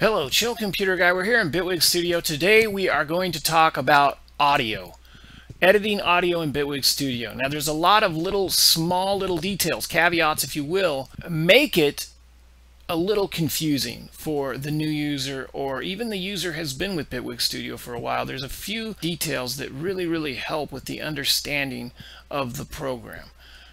Hello, Chill Computer Guy. We're here in Bitwig Studio. Today we are going to talk about audio. Editing audio in Bitwig Studio. Now there's a lot of little, small little details, caveats if you will, make it a little confusing for the new user or even the user has been with Bitwig Studio for a while. There's a few details that really, really help with the understanding of the program.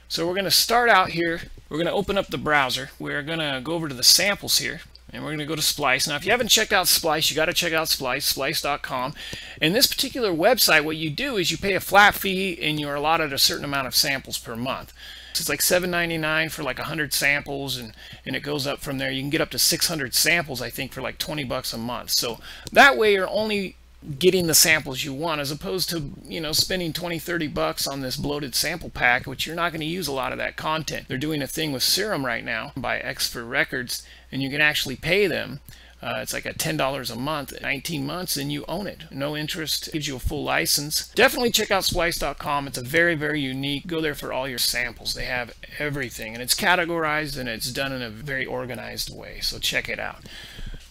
So we're going to start out here. We're going to open up the browser. We're going to go over to the samples here and we're going to go to Splice. Now, if you haven't checked out Splice, you got to check out Splice, splice.com. And this particular website, what you do is you pay a flat fee and you're allotted a certain amount of samples per month. It's like $7.99 for like 100 samples, and, and it goes up from there. You can get up to 600 samples, I think, for like 20 bucks a month. So that way you're only getting the samples you want as opposed to you know spending 20 30 bucks on this bloated sample pack which you're not going to use a lot of that content they're doing a thing with Serum right now by Xfer Records and you can actually pay them uh, it's like a $10 a month, 19 months, and you own it. No interest, gives you a full license. Definitely check out splice.com. It's a very, very unique. Go there for all your samples. They have everything, and it's categorized and it's done in a very organized way. So check it out.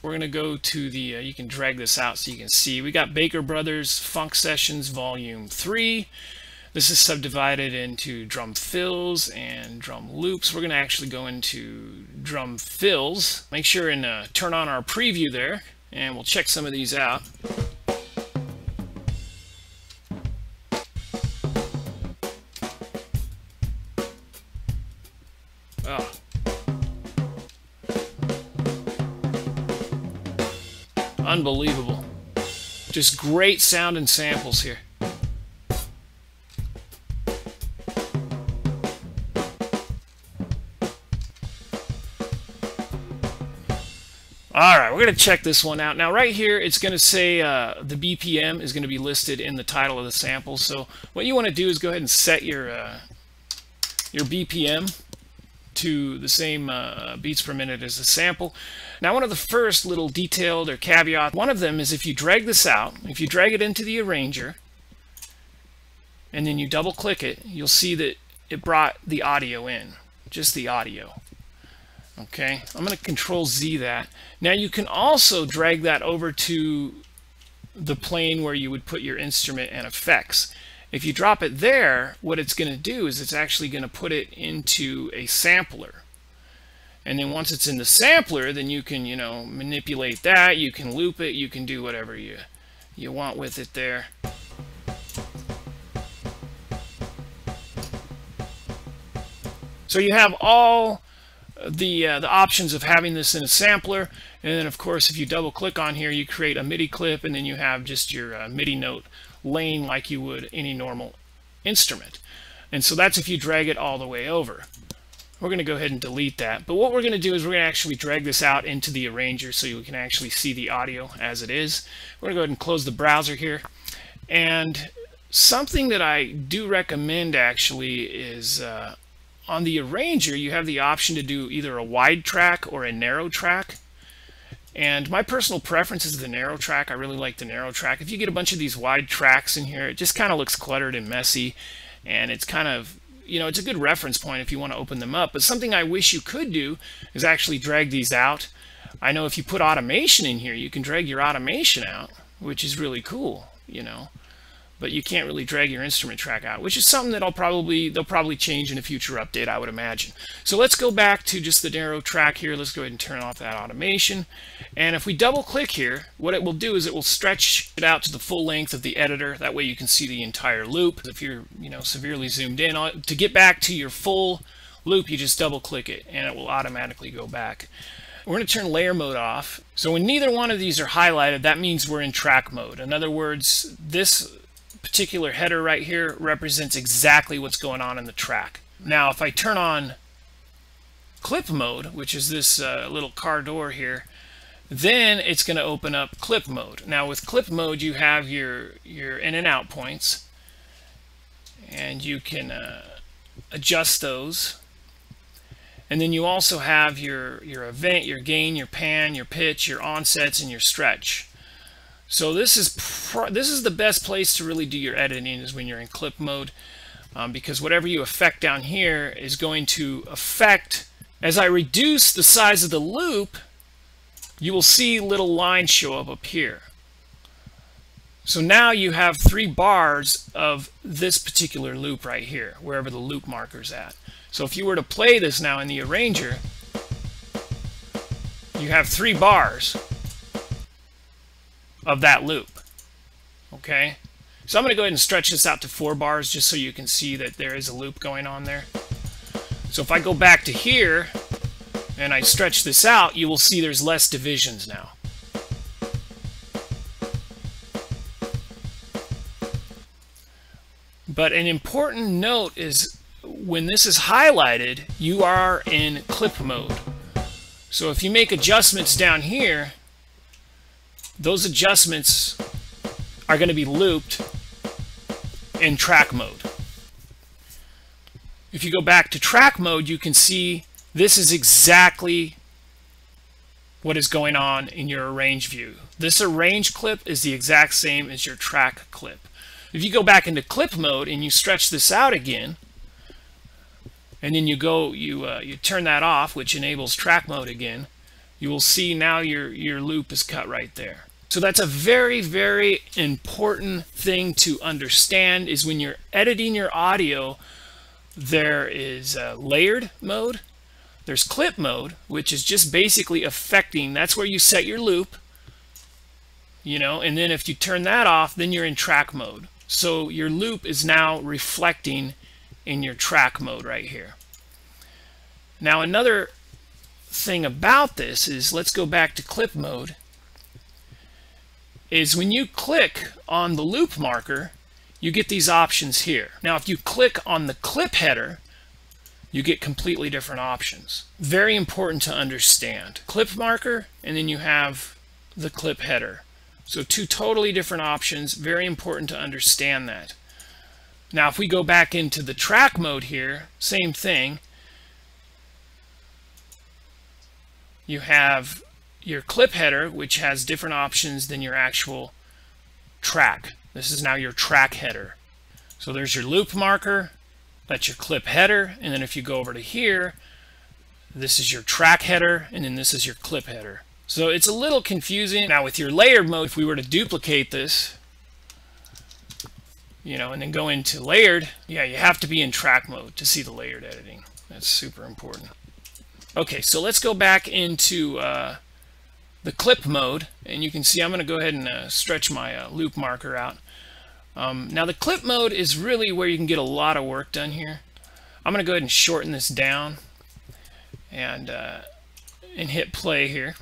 We're going to go to the, uh, you can drag this out so you can see. We got Baker Brothers Funk Sessions Volume 3. This is subdivided into drum fills and drum loops. We're going to actually go into drum fills. Make sure and uh, turn on our preview there, and we'll check some of these out. Oh. Unbelievable. Just great sound and samples here. All right, we're going to check this one out. Now, right here, it's going to say uh, the BPM is going to be listed in the title of the sample. So what you want to do is go ahead and set your, uh, your BPM to the same uh, beats per minute as the sample. Now, one of the first little detailed or caveat, one of them is if you drag this out, if you drag it into the arranger, and then you double click it, you'll see that it brought the audio in, just the audio. Okay, I'm going to control Z that. Now you can also drag that over to the plane where you would put your instrument and effects. If you drop it there, what it's going to do is it's actually going to put it into a sampler. And then once it's in the sampler, then you can, you know, manipulate that, you can loop it, you can do whatever you, you want with it there. So you have all the, uh, the options of having this in a sampler. And then, of course, if you double click on here, you create a MIDI clip, and then you have just your uh, MIDI note laying like you would any normal instrument. And so that's if you drag it all the way over. We're going to go ahead and delete that. But what we're going to do is we're going to actually drag this out into the arranger so you can actually see the audio as it is. We're going to go ahead and close the browser here. And something that I do recommend actually is uh, on the arranger, you have the option to do either a wide track or a narrow track. And my personal preference is the narrow track. I really like the narrow track. If you get a bunch of these wide tracks in here, it just kind of looks cluttered and messy. And it's kind of, you know, it's a good reference point if you want to open them up. But something I wish you could do is actually drag these out. I know if you put automation in here, you can drag your automation out, which is really cool, you know but you can't really drag your instrument track out, which is something that I'll probably they'll probably change in a future update, I would imagine. So let's go back to just the narrow track here. Let's go ahead and turn off that automation. And if we double click here, what it will do is it will stretch it out to the full length of the editor. That way you can see the entire loop. If you're, you know, severely zoomed in, uh, to get back to your full loop, you just double click it and it will automatically go back. We're going to turn layer mode off. So when neither one of these are highlighted, that means we're in track mode. In other words, this particular header right here represents exactly what's going on in the track. Now, if I turn on clip mode, which is this uh, little car door here, then it's going to open up clip mode. Now with clip mode, you have your, your in and out points, and you can uh, adjust those. And then you also have your, your event, your gain, your pan, your pitch, your onsets, and your stretch. So this is this is the best place to really do your editing is when you're in clip mode um, because whatever you affect down here is going to affect as I reduce the size of the loop you will see little lines show up up here. So now you have three bars of this particular loop right here, wherever the loop marker's at. So if you were to play this now in the arranger, you have three bars of that loop. Okay? So I'm going to go ahead and stretch this out to four bars just so you can see that there is a loop going on there. So if I go back to here and I stretch this out, you will see there's less divisions now. But an important note is when this is highlighted, you are in clip mode. So if you make adjustments down here, those adjustments are going to be looped in track mode. If you go back to track mode, you can see this is exactly what is going on in your arrange view. This arrange clip is the exact same as your track clip. If you go back into clip mode and you stretch this out again, and then you go, you uh, you turn that off, which enables track mode again, you will see now your, your loop is cut right there. So that's a very, very important thing to understand is when you're editing your audio, there is a layered mode, there's clip mode, which is just basically affecting, that's where you set your loop, you know, and then if you turn that off, then you're in track mode. So your loop is now reflecting in your track mode right here. Now another thing about this is, let's go back to clip mode, is when you click on the loop marker, you get these options here. Now if you click on the clip header, you get completely different options. Very important to understand. Clip marker, and then you have the clip header. So two totally different options, very important to understand that. Now if we go back into the track mode here, same thing. You have your clip header, which has different options than your actual track. This is now your track header. So there's your loop marker, that's your clip header, and then if you go over to here, this is your track header, and then this is your clip header. So it's a little confusing. Now with your layered mode, if we were to duplicate this, you know, and then go into layered, yeah, you have to be in track mode to see the layered editing. That's super important. Okay, so let's go back into uh, the clip mode, and you can see I'm going to go ahead and uh, stretch my uh, loop marker out. Um, now the clip mode is really where you can get a lot of work done here. I'm going to go ahead and shorten this down and, uh, and hit play here.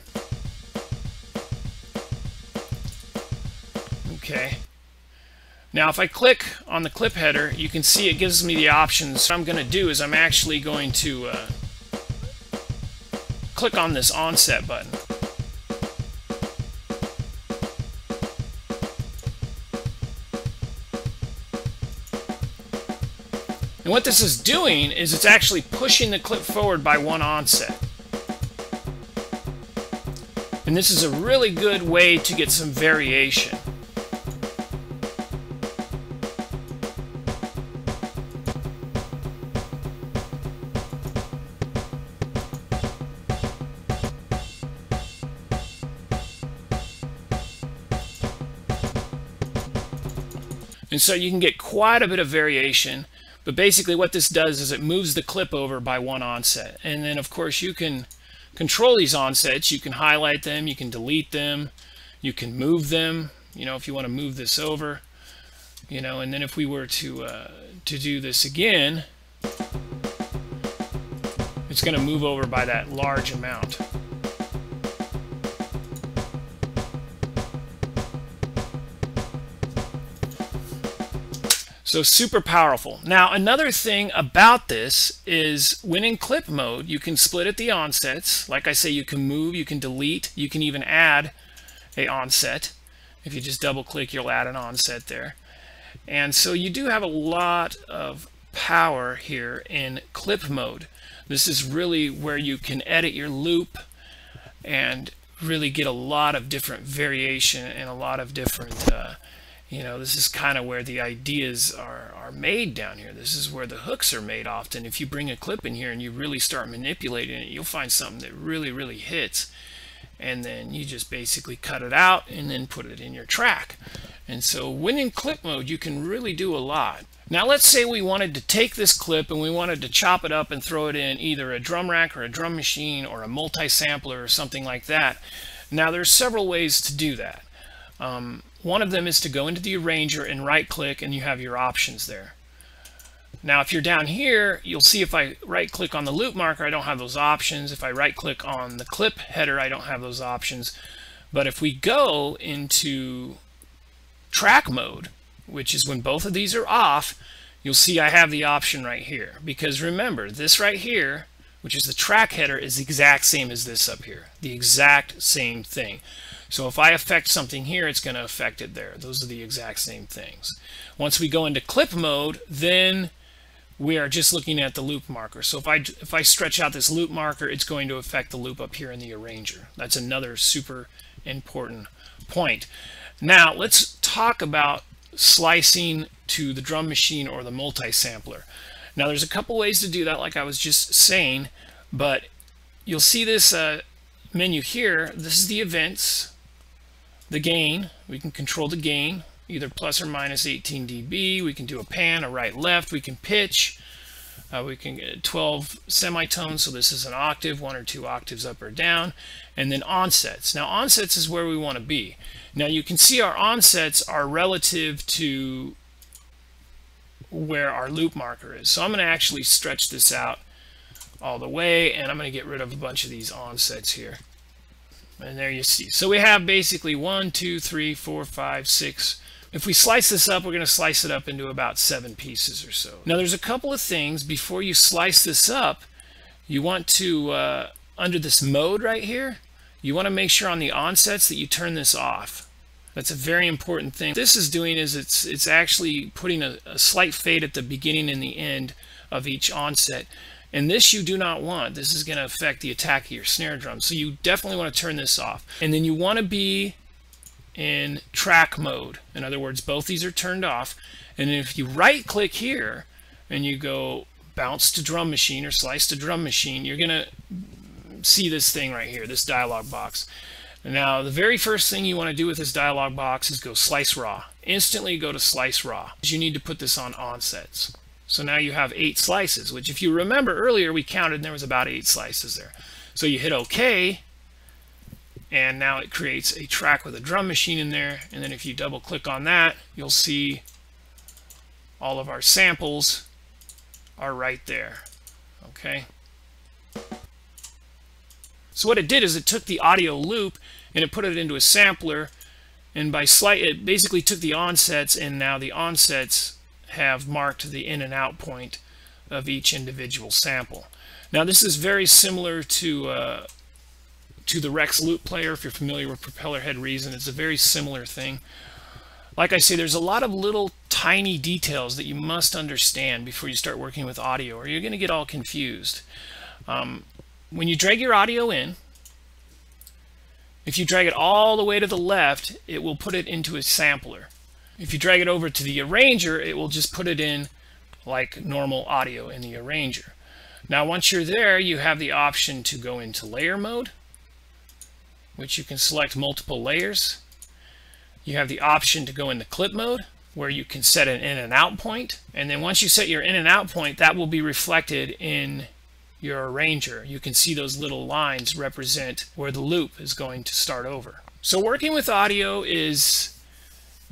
Okay. Now if I click on the clip header, you can see it gives me the options. What I'm going to do is I'm actually going to uh, click on this onset button. And what this is doing is it's actually pushing the clip forward by one onset. And this is a really good way to get some variation. And so you can get quite a bit of variation. But basically what this does is it moves the clip over by one onset. And then of course you can control these onsets. You can highlight them, you can delete them, you can move them, you know, if you want to move this over, you know, and then if we were to, uh, to do this again, it's going to move over by that large amount. So super powerful. Now another thing about this is when in clip mode, you can split at the onsets. Like I say, you can move, you can delete, you can even add a onset. If you just double click, you'll add an onset there. And so you do have a lot of power here in clip mode. This is really where you can edit your loop and really get a lot of different variation and a lot of different uh, you know, this is kind of where the ideas are, are made down here. This is where the hooks are made often. If you bring a clip in here and you really start manipulating it, you'll find something that really, really hits. and then you just basically cut it out and then put it in your track. And so when in clip mode, you can really do a lot. Now let's say we wanted to take this clip and we wanted to chop it up and throw it in either a drum rack or a drum machine or a multi-sampler or something like that. Now there's several ways to do that. Um, one of them is to go into the arranger and right click and you have your options there. Now if you're down here, you'll see if I right click on the loop marker, I don't have those options. If I right click on the clip header, I don't have those options. But if we go into track mode, which is when both of these are off, you'll see I have the option right here. Because remember, this right here, which is the track header, is the exact same as this up here. The exact same thing. So if I affect something here, it's going to affect it there. Those are the exact same things. Once we go into clip mode, then we are just looking at the loop marker. So if I, if I stretch out this loop marker, it's going to affect the loop up here in the arranger. That's another super important point. Now let's talk about slicing to the drum machine or the multi-sampler. Now there's a couple ways to do that like I was just saying, but you'll see this uh, menu here. This is the events, the gain. We can control the gain either plus or minus 18 dB. We can do a pan, a right left. We can pitch. Uh, we can get 12 semitones, so this is an octave, one or two octaves up or down. And then onsets. Now onsets is where we want to be. Now you can see our onsets are relative to where our loop marker is. So I'm going to actually stretch this out all the way, and I'm going to get rid of a bunch of these onsets here. And there you see. So we have basically one, two, three, four, five, six, if we slice this up, we're going to slice it up into about seven pieces or so. Now there's a couple of things before you slice this up. You want to, uh, under this mode right here, you want to make sure on the onsets that you turn this off. That's a very important thing. What this is doing is it's it's actually putting a, a slight fade at the beginning and the end of each onset. And this you do not want. This is going to affect the attack of your snare drum. So you definitely want to turn this off. And then you want to be in track mode. In other words, both these are turned off. And if you right click here and you go bounce to drum machine or slice to drum machine, you're going to see this thing right here, this dialog box. Now, the very first thing you want to do with this dialog box is go slice raw. Instantly go to slice raw. You need to put this on onsets. So now you have eight slices, which if you remember earlier, we counted and there was about eight slices there. So you hit OK, and now it creates a track with a drum machine in there. And then if you double click on that you'll see all of our samples are right there okay so what it did is it took the audio loop and it put it into a sampler. And by slight it basically took the onsets and now the onsets have marked the in and out point of each individual sample now this is very similar to uh, to the Rex loop player, if you're familiar with Propellerhead Reason, it's a very similar thing. Like I say, there's a lot of little tiny details that you must understand before you start working with audio, or you're going to get all confused. Um, when you drag your audio in, if you drag it all the way to the left, it will put it into a sampler. If you drag it over to the arranger, it will just put it in like normal audio in the arranger. Now once you're there, you have the option to go into layer mode which you can select multiple layers. You have the option to go into clip mode where you can set an in and out point. And then once you set your in and out point, that will be reflected in your arranger. You can see those little lines represent where the loop is going to start over. So working with audio is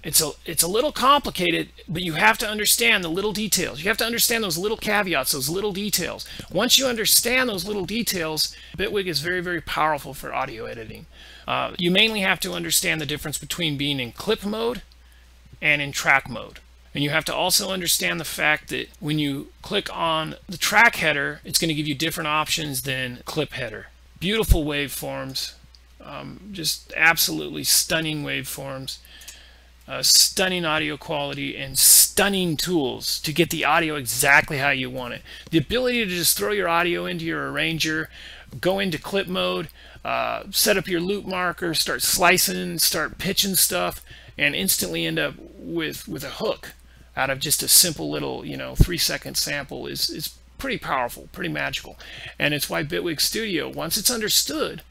it's a it's a little complicated, but you have to understand the little details. You have to understand those little caveats, those little details. Once you understand those little details, Bitwig is very very powerful for audio editing. Uh, you mainly have to understand the difference between being in clip mode and in track mode. And you have to also understand the fact that when you click on the track header, it's going to give you different options than clip header. Beautiful waveforms, um, just absolutely stunning waveforms uh, stunning audio quality and stunning tools to get the audio exactly how you want it. The ability to just throw your audio into your arranger, go into clip mode, uh, set up your loop marker, start slicing, start pitching stuff, and instantly end up with, with a hook out of just a simple little, you know, three second sample is, is pretty powerful, pretty magical. And it's why Bitwig Studio, once it's understood,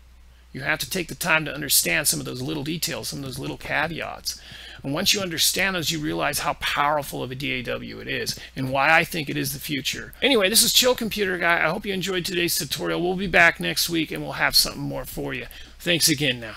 You have to take the time to understand some of those little details, some of those little caveats. And once you understand those, you realize how powerful of a DAW it is and why I think it is the future. Anyway, this is Chill Computer Guy. I hope you enjoyed today's tutorial. We'll be back next week and we'll have something more for you. Thanks again now.